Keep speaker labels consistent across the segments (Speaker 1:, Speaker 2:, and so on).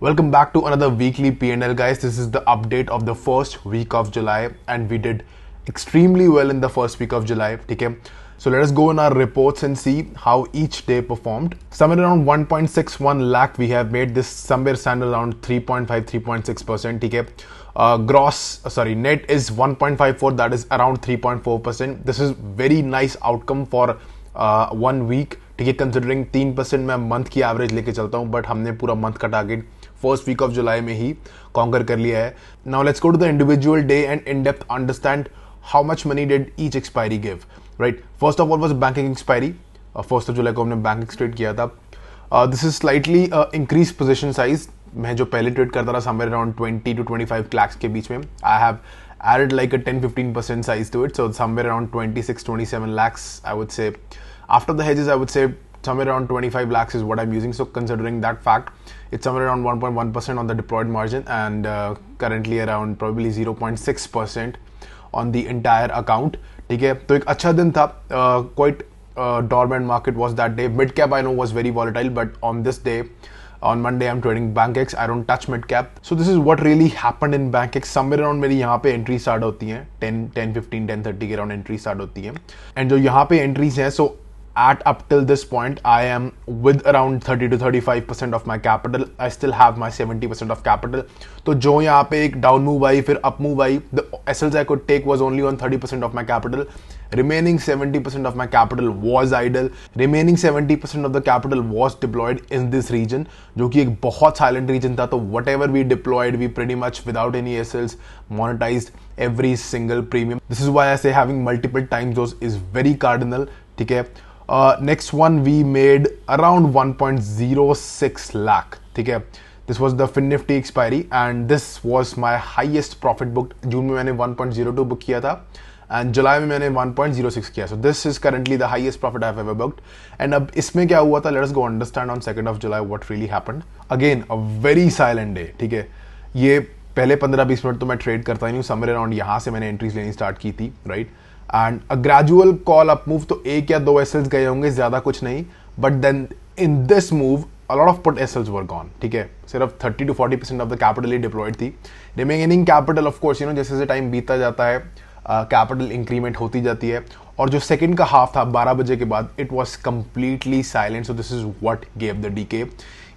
Speaker 1: Welcome back to another weekly P&L guys. This is the update of the first week of July and we did extremely well in the first week of July. Okay? So let us go in our reports and see how each day performed. Somewhere around 1.61 lakh we have made this somewhere stand around 3.5 3.6% okay? Uh, gross uh, sorry net is 1.54 that is around 3.4% this is very nice outcome for uh, one week ठीक है considering तीन percent मैं month की average लेके चलता हूँ but हमने पूरा मंथ का target first week of July में ही कॉन्कर कर लिया है। Now let's go to the individual day and in depth understand how much money did each expiry give right first of all was banking expiry first of July को हमने bank एक्सट्रेड किया था। This is slightly increase position size मैं जो पहले trade करता था somewhere around twenty two twenty five lakhs के बीच में। I have added like a 10 15% size to it, so somewhere around 26 27 lakhs, i would say after the hedges, i would say somewhere around 25 lakhs is what I'm using. So considering that fact, it's somewhere around 1.1% on the deployed margin and uh, currently around probably 0.6% on the entire account. ठीक है तो एक अच्छा दिन था quite uh, dormant market was that day. Mid cap I know was very volatile, but on this day. On Monday, I'm trading BankX. I don't touch mid cap. So this is what really happened in BankX. Somewhere around मेरी यहाँ पे entry start होती हैं 10, 10, 15, 10, 30 के around entry start होती हैं. And जो यहाँ पे entries हैं, so at up till this point i am with around 30 to 35 percent of my capital i still have my 70 percent of capital तो जो यहाँ पे एक डाउन मूव आई फिर up move I the SLs I could take was only on 30 percent of my capital remaining 70 percent of my capital was idle remaining 70 percent of the capital was deployed in this region जो कि एक बहुत silent region था तो whatever we deployed we pretty much without any SLs monetized every single premium this is why I say having multiple time zones is very cardinal ठीक है next one we made around 1.06 lakh ठीक है? This was the fin nifty expiry and this was my highest profit book June में मैंने 1.02 book किया था and जुलाई में मैंने 1.06 किया. So this is currently the highest profit I ever booked and अब इसमें क्या हुआ था? Let's go understand on second of July what really happened again a very silent day ठीक है? ये पहले पंद्रह बीस मिनट तो मैं ट्रेड करता ही नहीं हूँ। समर अराउंड यहाँ से मैंने एंट्रीज लेनी स्टार्ट की थी right and a gradual call up move तो एक या दो एसएल्स गए होंगे ज़्यादा कुछ नहीं। But then in this move a lot of put SLs were gone ठीक है? सिर्फ़ 30 to 40 percent of the capital he deployed थी। Remaining capital of course you know जैसे जैसे टाइम बीता जाता है कैपिटल uh, इंक्रीमेंट होती जाती है। और जो सेकंड का हाफ़ था 12 बजे के बाद it was completely silent so this is what gave the DK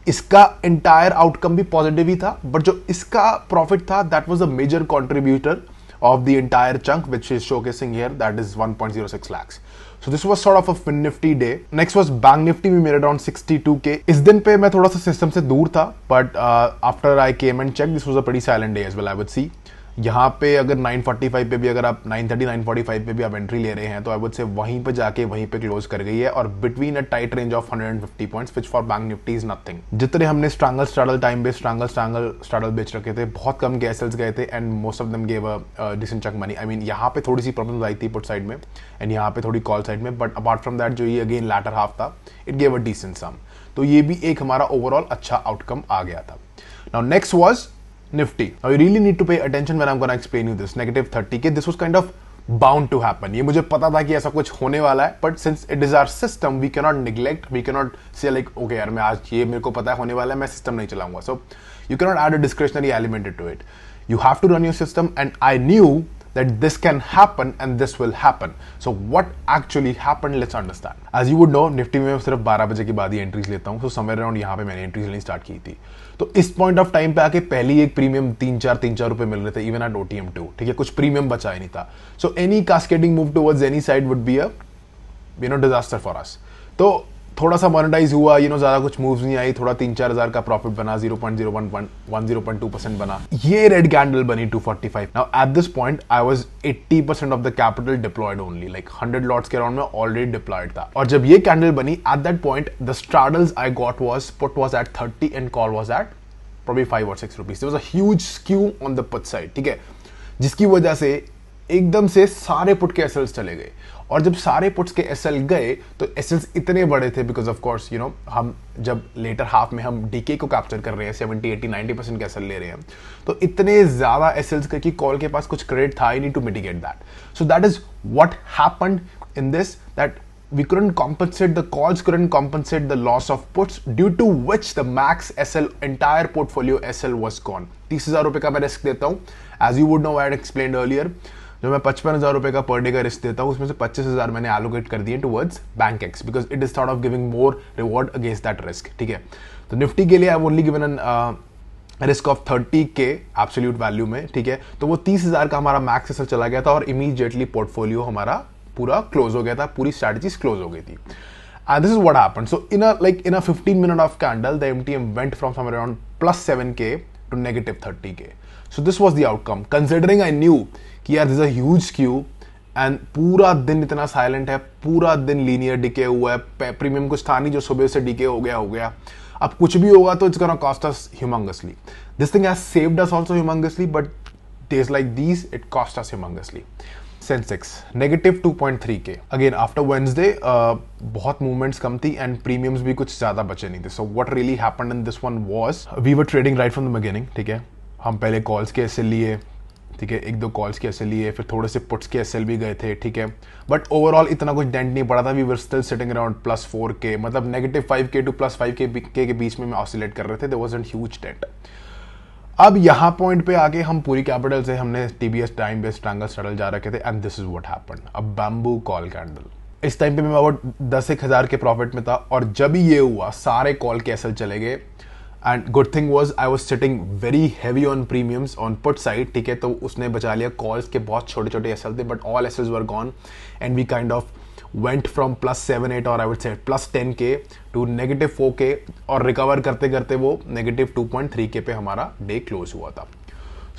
Speaker 1: इसका एंटायर आउटकम भी पॉजिटिव ही था बट जो इसका प्रॉफिट था that was a major contributor of the entire chunk which is show के here that is one point zero six lakhs so this was sort of a fin nifty day next was bank nifty भी मेरे around sixty two के इस दिन पे मैं थोड़ा सा सिस्टम से दूर था but after I came and check this was a pretty silent day as well I would see यहाँ पे अगर 945 पे भी अगर आप 930 945 पे भी आप एंट्री ले रहे हैं तो आई वुड से वहीं पे जाके वहीं पे क्लोज कर गई है और between a tight range of 150 points which for bank nifty is nothing जितने हमने स्ट्रांगल स्ट्राडल टाइम बेस्ड स्ट्रांगल स्ट्रांगल स्ट्राडल बेच रखे थे, बहुत कम के गए थे and most of them gave a decent chunk money I mean यहाँ पे थोड़ी सी प्रॉब्लम आई थी पुट साइड में एंड यहाँ पे थोड़ी कॉल साइड में बट अपार्ट फ्रॉम दैट जो ये अगेन लैटर हाफ़ था it gave a decent sum तो ये भी एक हमारा ओवरऑल अच्छा आउटकम आ गया था. Now next was Nifty. Now you really need to pay attention when I'm going to explain you this. Negative 30k. This was kind of bound to happen. ये मुझे पता था कि ऐसा कुछ होने वाला है but since it is our system we cannot neglect we cannot say like okay यार मैं आज ये मेरे को पता है होने वाला है मैं सिस्टम नहीं चलाऊँगा so you cannot add a discretionary element to it you have to run your system and I knew that this can happen and this will happen. So what actually happened, let's understand. As you would know, Nifty में सिर्फ़ 12 बजे के बाद ही entries लेता हूँ, so somewhere around यहाँ पे मैंने एंट्रीज लेनी स्टार्ट की थी. तो इस पॉइंट ऑफ़ टाइम पे आके पहली एक प्रीमियम तीन चार तीन चार रुपए मिल रहे थे इवन एट ओटीएम टू ठीक है कुछ प्रीमियम बचा ही नहीं था so any cascading move towards any side would be a you know disaster for us तो थोड़ा सा मोनेटाइज हुआ यू नो ज़्यादा कुछ मूव्स नहीं आई, थोड़ा तीन चार हज़ार का प्रॉफिट बना zero point zero one zero point two percent बना। ये रेड कैंडल बनी two forty five now at this point I was eighty percent of the capital deployed only like hundred lots के अराउंड में already deployed था। और जब ये candle बनी at that point the straddles I got was put was at thirty and call was at probably five और six rupees was a huge skew on the put side ठीक है? जिसकी वजह से एकदम से सारे पुट के एसएल्स चले गए। और जब सारे पुट्स के एसएल गए तो एसएल्स इतने बड़े थे because of course you know हम जब लेटर हाफ़ में हम डीके को कैप्चर कर रहे हैं सेवेंटी एटी नाइनटी परसेंट के एसएल ले रहे हैं तो इतने ज़्यादा एसएल्स कि कॉल के पास कुछ क्रेडिट था I need to mitigate that so that is what happened in this that couldn't compensate the calls, couldn't compensate the loss of puts, due to which the max SL, entire portfolio SL was gone तीस हज़ार रुपए का मैं risk देता हूँ। As you would know I explained earlier जो मैं पचपन हज़ार रुपए का पर डे का रिस्क देता हूँ उसमें से पच्चीस हज़ार मैंने एलोकेट कर दिए towards bank X because it is thought of giving more reward against that risk ठीक है? तो निफ्टी के लिए I only given an risk of thirty के एब्सोल्यूट वैल्यू में ठीक है? तो वो तीस हज़ार का हमारा मैक्स एसल चला गया था और इमीजिएटली पोर्टफोलियो हमारा पूरा क्लोज हो गया था पूरी स्ट्रैटेजी क्लोज हो गई थी। And this is what happened. So in a like in a 15 minute of candle, the MTM went from somewhere around plus 7k to negative 30k. So this was the outcome. Considering I knew कि यार this a huge skew and पूरा दिन इतना silent है, पूरा दिन linear decay हुआ है प्रीमियम कुछ था नहीं जो सुबह से डिके हो गया हो गया अब कुछ भी होगा तो it's cost us humongously this thing has saved us also humongously but days like these it cost us humongously Sensex negative 2.3 के अगेन आफ्टर वेंसडे बहुत मूवमेंट्स कम थी एंड प्रीमियम्स भी कुछ ज़्यादा बचे नहीं थे. So what really happened in this one was we were trading right from the beginning ठीक है? हम पहले कॉल्स के ऐसे लिए ठीक है? एक दो कॉल्स के एस लिए फिर थोड़े से पुट्स के एस भी गए थे, ठीक है? बट ओवरऑल इतना कुछ डेंट नहीं पड़ा था. We were still sitting around plus four K मतलब negative five K to plus five K के बीच में ऑसिलेट कर रहे थे. They was and huge dent अब यहाँ पॉइंट पे आके हम पूरी कैपिटल से हमने TBS time based triangle straddle जा रखे थे and this is what happened अब बैम्बू कॉल कैंडल इस टाइम पे मैं अबाउट दस एक हज़ार के प्रॉफिट में था, और जब ये हुआ, सारे कॉल के एसल चले गए। And good thing was I was sitting very heavy on premiums on put side ठीक है? तो उसने बचा लिया। कॉल्स के बहुत छोटे छोटे एस थे but all S were gone and we kind of went from plus seven eight और I would say plus ten K to negative four K और रिकवर करते करते वो नेगेटिव टू पॉइंट थ्री के पे हमारा डे क्लोज हुआ था।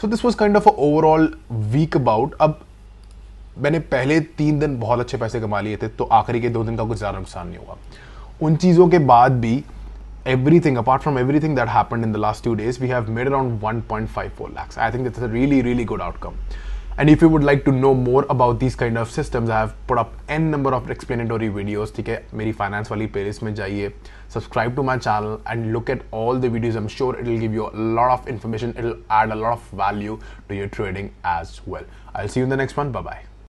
Speaker 1: So this was kind of overall week about अब मैंने पहले तीन दिन बहुत अच्छे पैसे कमा लिए थे तो आखिरी के दो दिन का कुछ ज़्यादा नुकसान नहीं हुआ। उन चीज़ों के बाद भी everything, apart from everything that happened in the last two days, we have made around 1.54 lakhs i think that's a really really good outcome and if you would like to know more about these kind of systems i have put up n number of explanatory videos ठीक है मेरी finance वाली playlist में जाइए subscribe to my channel and look at all the videos i'm sure it will give you a lot of information it will add a lot of value to your trading as well i'll see you in the next one bye bye